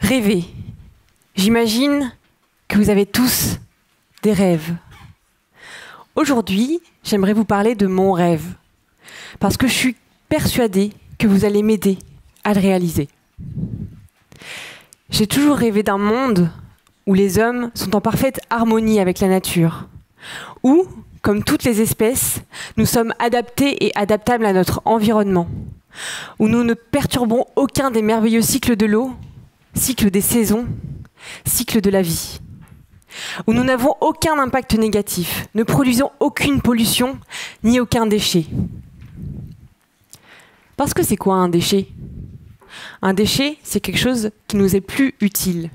Rêver. J'imagine que vous avez tous des rêves. Aujourd'hui, j'aimerais vous parler de mon rêve, parce que je suis persuadée que vous allez m'aider à le réaliser. J'ai toujours rêvé d'un monde où les hommes sont en parfaite harmonie avec la nature, où, comme toutes les espèces, nous sommes adaptés et adaptables à notre environnement, où nous ne perturbons aucun des merveilleux cycles de l'eau, cycle des saisons, cycle de la vie, où nous n'avons aucun impact négatif, ne produisons aucune pollution ni aucun déchet. Parce que c'est quoi un déchet? Un déchet, c'est quelque chose qui nous est plus utile,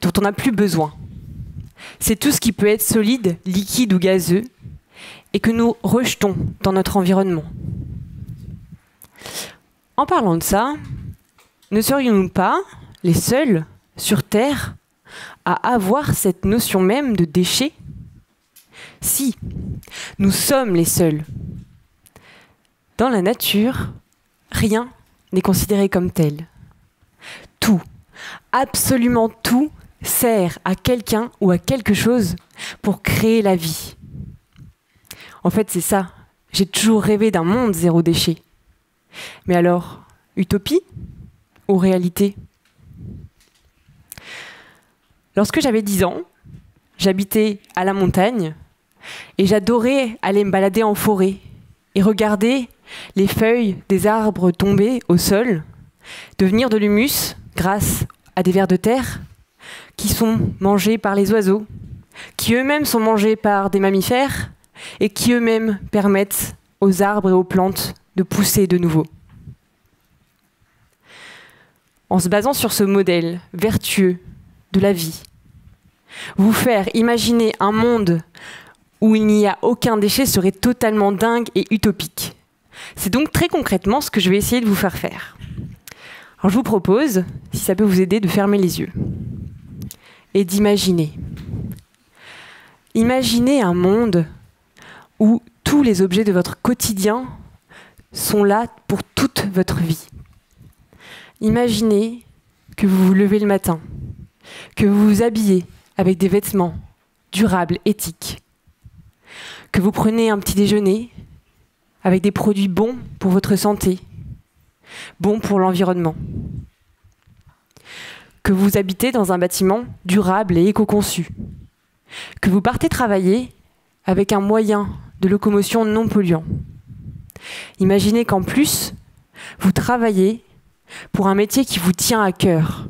dont on n'a plus besoin. C'est tout ce qui peut être solide, liquide ou gazeux, et que nous rejetons dans notre environnement. En parlant de ça, ne serions-nous pas les seuls sur Terre à avoir cette notion même de déchet Si, nous sommes les seuls. Dans la nature, rien n'est considéré comme tel. Tout, absolument tout, sert à quelqu'un ou à quelque chose pour créer la vie. En fait, c'est ça. J'ai toujours rêvé d'un monde zéro déchet. Mais alors, utopie ou réalité? Lorsque j'avais 10 ans, j'habitais à la montagne et j'adorais aller me balader en forêt et regarder les feuilles des arbres tomber au sol, devenir de l'humus grâce à des vers de terre qui sont mangés par les oiseaux, qui eux-mêmes sont mangés par des mammifères et qui eux-mêmes permettent aux arbres et aux plantes de pousser de nouveau. En se basant sur ce modèle vertueux de la vie, vous faire imaginer un monde où il n'y a aucun déchet serait totalement dingue et utopique. C'est donc très concrètement ce que je vais essayer de vous faire faire. Je vous propose, si ça peut vous aider, de fermer les yeux et d'imaginer. Imaginez un monde où tous les objets de votre quotidien sont là pour toute votre vie. Imaginez que vous vous levez le matin, que vous vous habillez avec des vêtements durables, éthiques, que vous prenez un petit déjeuner avec des produits bons pour votre santé, bons pour l'environnement, que vous habitez dans un bâtiment durable et éco-conçu, que vous partez travailler avec un moyen de locomotion non polluant. Imaginez qu'en plus, vous travaillez pour un métier qui vous tient à cœur,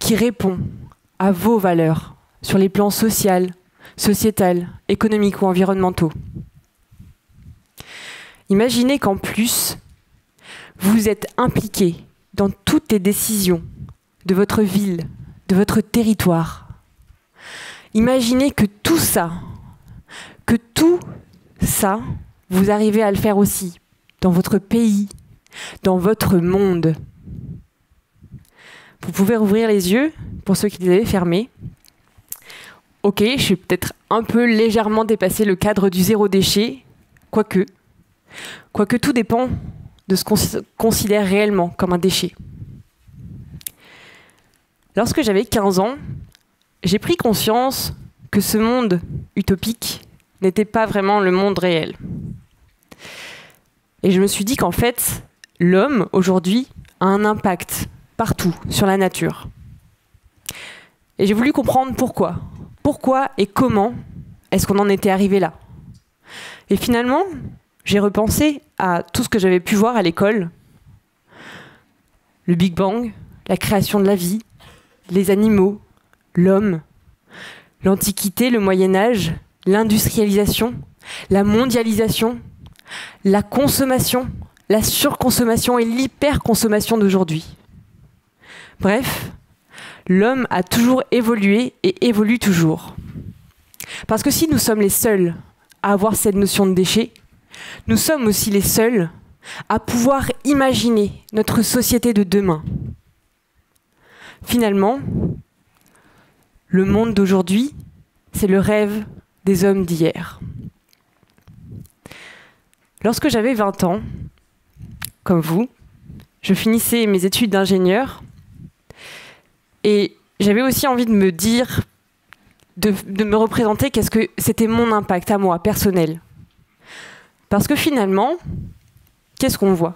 qui répond à vos valeurs sur les plans social, sociétal, économiques ou environnementaux. Imaginez qu'en plus, vous êtes impliqué dans toutes les décisions de votre ville, de votre territoire. Imaginez que tout ça, que tout ça, vous arrivez à le faire aussi dans votre pays, dans votre monde. Vous pouvez rouvrir les yeux pour ceux qui les avaient fermés. Ok, je suis peut-être un peu légèrement dépassé le cadre du zéro déchet, quoique. Quoique tout dépend de ce qu'on considère réellement comme un déchet. Lorsque j'avais 15 ans, j'ai pris conscience que ce monde utopique n'était pas vraiment le monde réel. Et je me suis dit qu'en fait, l'homme, aujourd'hui, a un impact partout sur la nature. Et j'ai voulu comprendre pourquoi. Pourquoi et comment est-ce qu'on en était arrivé là? Et finalement, j'ai repensé à tout ce que j'avais pu voir à l'école. Le Big Bang, la création de la vie, les animaux, l'homme, l'Antiquité, le Moyen Âge, l'industrialisation, la mondialisation, la consommation, la surconsommation et l'hyperconsommation d'aujourd'hui. Bref, l'homme a toujours évolué et évolue toujours. Parce que si nous sommes les seuls à avoir cette notion de déchet, nous sommes aussi les seuls à pouvoir imaginer notre société de demain. Finalement, le monde d'aujourd'hui, c'est le rêve des hommes d'hier. Lorsque j'avais 20 ans, comme vous, je finissais mes études d'ingénieur Et j'avais aussi envie de me dire, de, me représenter qu'est-ce que c'était mon impact à moi, personnel. Parce que finalement, qu'est-ce qu'on voit?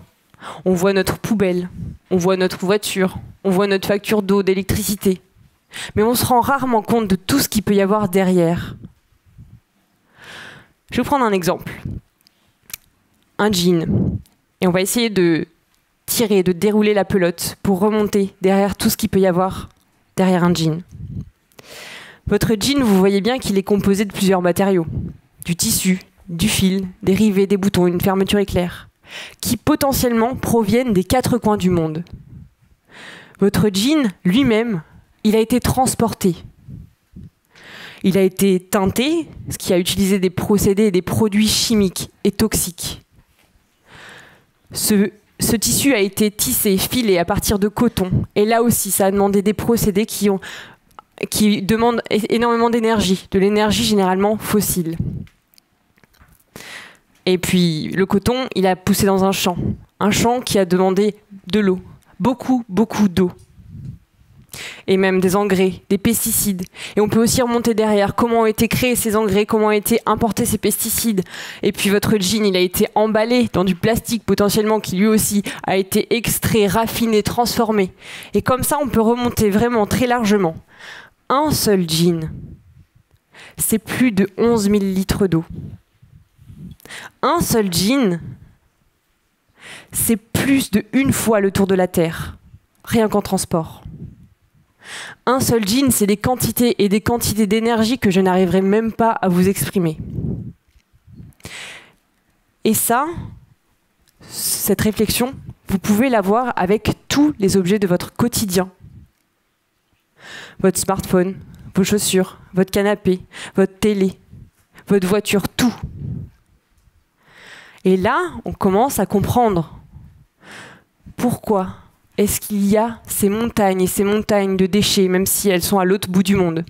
On voit notre poubelle, on voit notre voiture, on voit notre facture d'eau, d'électricité. Mais on se rend rarement compte de tout ce qu'il peut y avoir derrière. Je vais vous prendre un exemple. Un jean. Et on va essayer de tirer, de dérouler la pelote pour remonter derrière tout ce qu'il peut y avoir derrière un jean. Votre jean, vous voyez bien qu'il est composé de plusieurs matériaux. Du tissu, du fil, des rivets, des boutons, une fermeture éclair, qui potentiellement proviennent des quatre coins du monde. Votre jean lui-même, il a été transporté. Il a été teinté, ce qui a utilisé des procédés et des produits chimiques et toxiques. Ce, ce tissu a été tissé, filé à partir de coton. Et là aussi, ça a demandé des procédés qui, ont, qui demandent énormément d'énergie, de l'énergie généralement fossile. Et puis le coton, il a poussé dans un champ. Un champ qui a demandé de l'eau. Beaucoup, beaucoup d'eau. Et même des engrais, des pesticides. Et on peut aussi remonter derrière comment ont été créés ces engrais, comment ont été importés ces pesticides? Et puis votre jean, il a été emballé dans du plastique potentiellement qui lui aussi a été extrait, raffiné, transformé. Et comme ça, on peut remonter vraiment très largement. Un seul jean, c'est plus de 11 000 litres d'eau un seul jean, c'est plus de une fois le tour de la Terre, rien qu'en transport. Un seul jean, c'est des quantités et des quantités d'énergie que je n'arriverai même pas à vous exprimer. Et ça, cette réflexion, vous pouvez l'avoir avec tous les objets de votre quotidien. Votre smartphone, vos chaussures, votre canapé, votre télé, votre voiture, tout. Et là, on commence à comprendre pourquoi est-ce qu'il y a ces montagnes et ces montagnes de déchets, même si elles sont à l'autre bout du monde?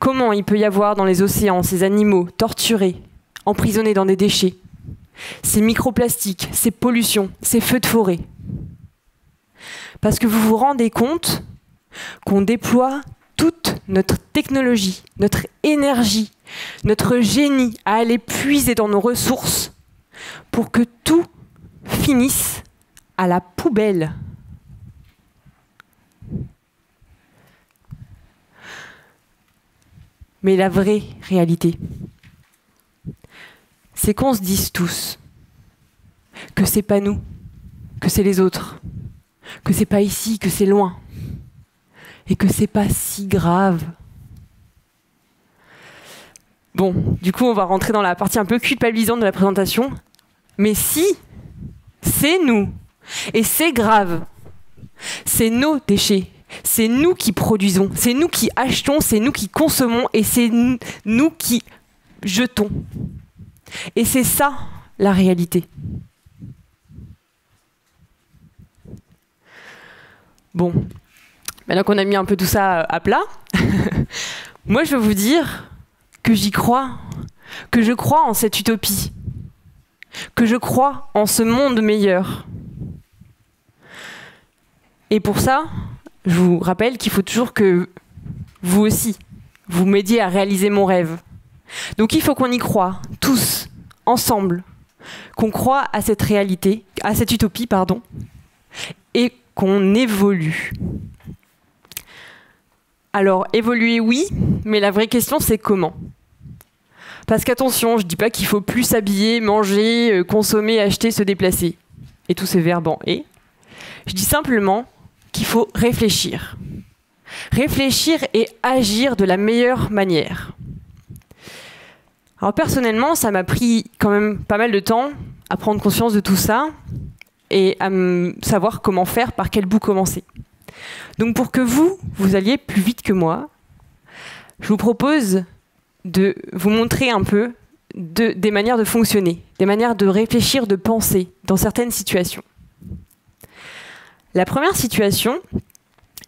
Comment il peut y avoir dans les océans ces animaux torturés, emprisonnés dans des déchets, ces microplastiques, ces pollutions, ces feux de forêt? Parce que vous vous rendez compte qu'on déploie toute notre technologie, notre énergie, notre génie à aller puiser dans nos ressources pour que tout finisse à la poubelle. Mais la vraie réalité, c'est qu'on se dise tous que c'est pas nous, que c'est les autres, que c'est pas ici, que c'est loin, et que c'est pas si grave. Bon, du coup, on va rentrer dans la partie un peu culpabilisante de la présentation. Mais si, c'est nous. Et c'est grave. C'est nos déchets. C'est nous qui produisons. C'est nous qui achetons. C'est nous qui consommons. Et c'est nous qui jetons. Et c'est ça la réalité. Bon, maintenant qu'on a mis un peu tout ça à plat, moi je veux vous dire que j'y crois, que je crois en cette utopie que je crois en ce monde meilleur. Et pour ça, je vous rappelle qu'il faut toujours que vous aussi, vous m'aidiez à réaliser mon rêve. Donc il faut qu'on y croit, tous, ensemble, qu'on croit à cette réalité, à cette utopie, pardon, et qu'on évolue. Alors, évoluer, oui, mais la vraie question, c'est comment? Parce qu'attention, je dis pas qu'il faut plus s'habiller, manger, euh, consommer, acheter, se déplacer. Et tous ces verbes en et. Je dis simplement qu'il faut réfléchir. Réfléchir et agir de la meilleure manière. Alors personnellement, ça m'a pris quand même pas mal de temps à prendre conscience de tout ça et à savoir comment faire, par quel bout commencer. Donc pour que vous, vous alliez plus vite que moi, je vous propose de vous montrer un peu des manières de fonctionner, des manières de réfléchir, de penser dans certaines situations. La première situation,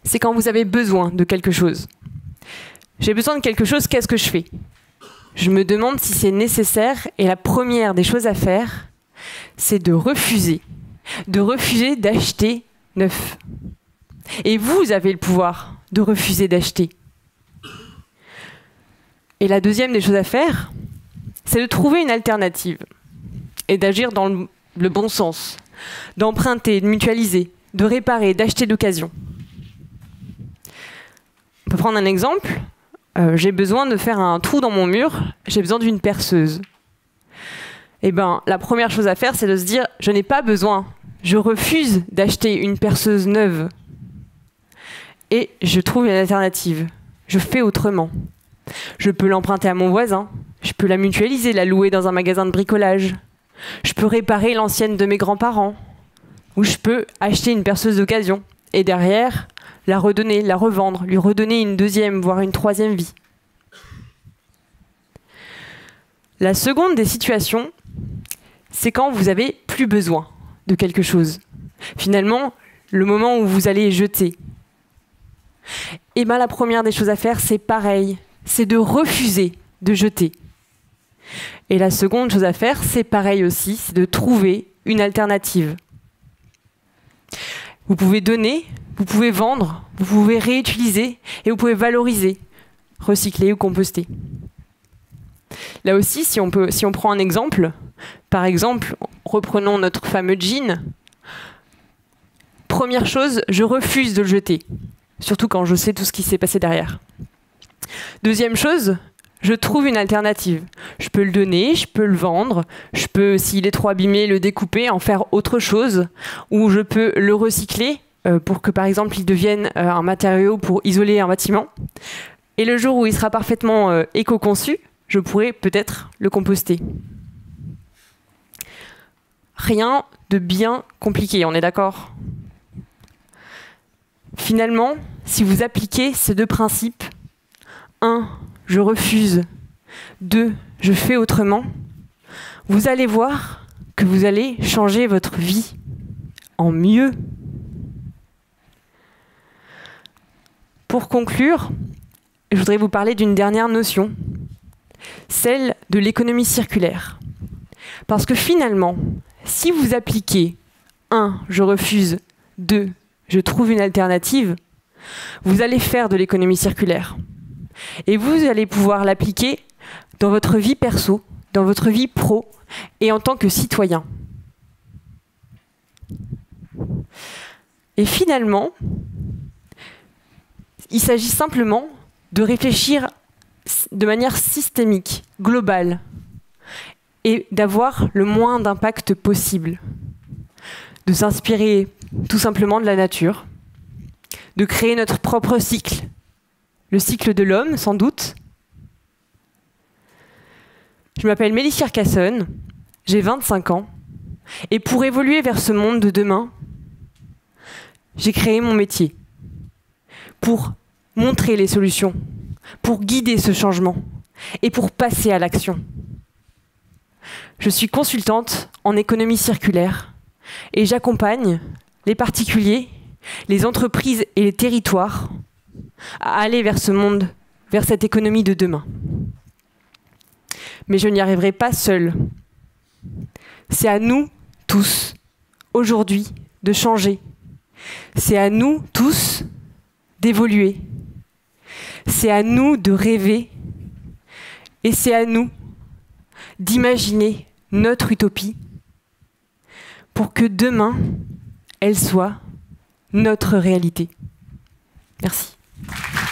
c'est quand vous avez besoin de quelque chose. J'ai besoin de quelque chose, qu'est-ce que je fais? Je me demande si c'est nécessaire et la première des choses à faire, c'est de refuser. De refuser d'acheter neuf. Et vous avez le pouvoir de refuser d'acheter. Et la deuxième des choses à faire, c'est de trouver une alternative et d'agir dans le bon sens, d'emprunter, de mutualiser, de réparer, d'acheter d'occasion. On peut prendre un exemple. Euh, j'ai besoin de faire un trou dans mon mur, j'ai besoin d'une perceuse. Eh ben, la première chose à faire, c'est de se dire, je n'ai pas besoin, je refuse d'acheter une perceuse neuve. Et je trouve une alternative. Je fais autrement. Je peux l'emprunter à mon voisin, je peux la mutualiser, la louer dans un magasin de bricolage. Je peux réparer l'ancienne de mes grands-parents. Ou je peux acheter une perceuse d'occasion. Et derrière, la redonner, la revendre, lui redonner une deuxième, voire une troisième vie. La seconde des situations, c'est quand vous avez plus besoin de quelque chose. Finalement, le moment où vous allez jeter. Et bien la première des choses à faire, c'est pareil, c'est de refuser de jeter. Et la seconde chose à faire, c'est pareil aussi, c'est de trouver une alternative. Vous pouvez donner, vous pouvez vendre, vous pouvez réutiliser et vous pouvez valoriser, recycler ou composter. Là aussi, si on, si on prend un exemple, par exemple, reprenons notre fameux jean. Première chose, je refuse de le jeter, surtout quand je sais tout ce qui s'est passé derrière. Deuxième chose, je trouve une alternative. Je peux le donner, je peux le vendre, je peux, s'il est trop abîmé, le découper, en faire autre chose, ou je peux le recycler euh, pour que, par exemple, il devienne euh, un matériau pour isoler un bâtiment. Et le jour où il sera parfaitement euh, éco-conçu, je pourrais peut-être le composter. Rien de bien compliqué, on est d'accord? Finalement, si vous appliquez ces deux principes, 1 je refuse, deux, je fais autrement, vous allez voir que vous allez changer votre vie en mieux. Pour conclure, je voudrais vous parler d'une dernière notion, celle de l'économie circulaire. Parce que finalement, si vous appliquez 1. Je refuse 2. Je trouve une alternative, vous allez faire de l'économie circulaire. Et vous allez pouvoir l'appliquer dans votre vie perso, dans votre vie pro et en tant que citoyen. Et finalement, il s'agit simplement de réfléchir de manière systémique, globale, et d'avoir le moins d'impact possible. De s'inspirer tout simplement de la nature, de créer notre propre cycle le cycle de l'homme, sans doute. Je m'appelle Mélie Carcassonne, j'ai 25 ans, et pour évoluer vers ce monde de demain, j'ai créé mon métier pour montrer les solutions, pour guider ce changement et pour passer à l'action. Je suis consultante en économie circulaire et j'accompagne les particuliers, les entreprises et les territoires à aller vers ce monde, vers cette économie de demain. Mais je n'y arriverai pas seul. C'est à nous tous, aujourd'hui, de changer. C'est à nous tous d'évoluer. C'est à nous de rêver. Et c'est à nous d'imaginer notre utopie pour que demain, elle soit notre réalité. Merci. Thank you.